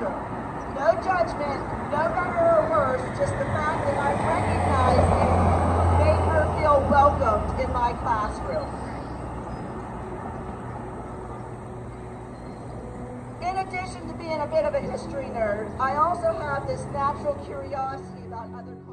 No judgment, no better or worse, just the fact that I recognized you made her feel welcomed in my classroom. In addition to being a bit of a history nerd, I also have this natural curiosity about other cultures.